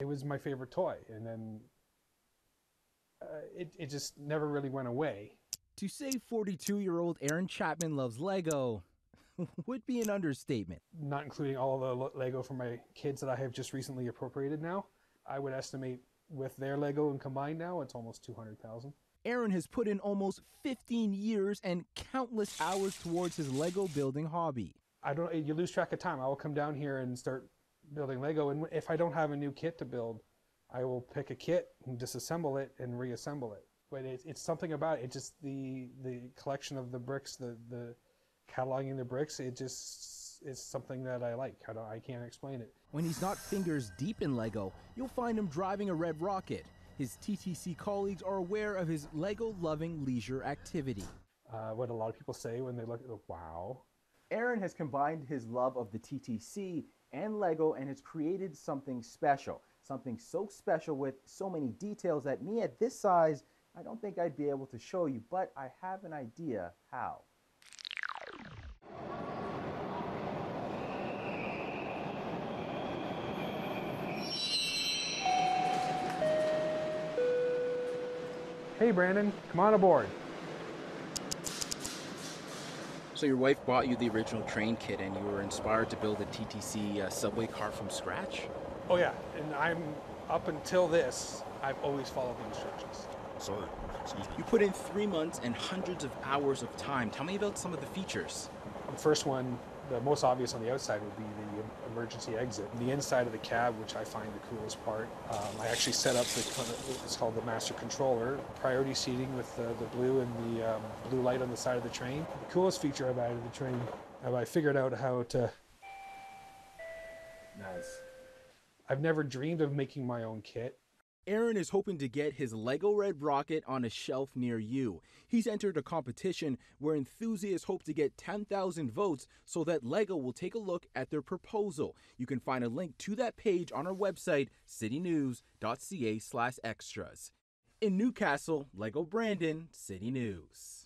It was my favorite toy, and then uh, it it just never really went away. To say 42 year old Aaron Chapman loves Lego would be an understatement. Not including all the Lego for my kids that I have just recently appropriated now, I would estimate with their Lego and combined now, it's almost 200,000. Aaron has put in almost 15 years and countless hours towards his Lego building hobby. I don't. You lose track of time. I will come down here and start building Lego, and if I don't have a new kit to build, I will pick a kit and disassemble it and reassemble it. But it, it's something about it. Just the the collection of the bricks, the the cataloging the bricks. It just is something that I like. I don't. I can't explain it. When he's not fingers deep in Lego, you'll find him driving a red rocket. His TTC colleagues are aware of his Lego loving leisure activity. Uh, what a lot of people say when they look at the wow. Aaron has combined his love of the TTC and Lego and has created something special. Something so special with so many details that me at this size, I don't think I'd be able to show you, but I have an idea how. Hey Brandon, come on aboard. So your wife bought you the original train kit, and you were inspired to build a TTC uh, subway car from scratch. Oh yeah, and I'm up until this. I've always followed the instructions. Sorry, excuse me. You put in three months and hundreds of hours of time. Tell me about some of the features. The first one, the most obvious on the outside would be the emergency exit. The inside of the cab, which I find the coolest part, um, I actually set up the it's called the master controller, priority seating with the, the blue and the um, blue light on the side of the train. The coolest feature I've added to the train, have I figured out how to. Nice. I've never dreamed of making my own kit. Aaron is hoping to get his Lego Red Rocket on a shelf near you. He's entered a competition where enthusiasts hope to get 10,000 votes so that Lego will take a look at their proposal. You can find a link to that page on our website, citynews.ca/extras. In Newcastle, Lego Brandon, City News.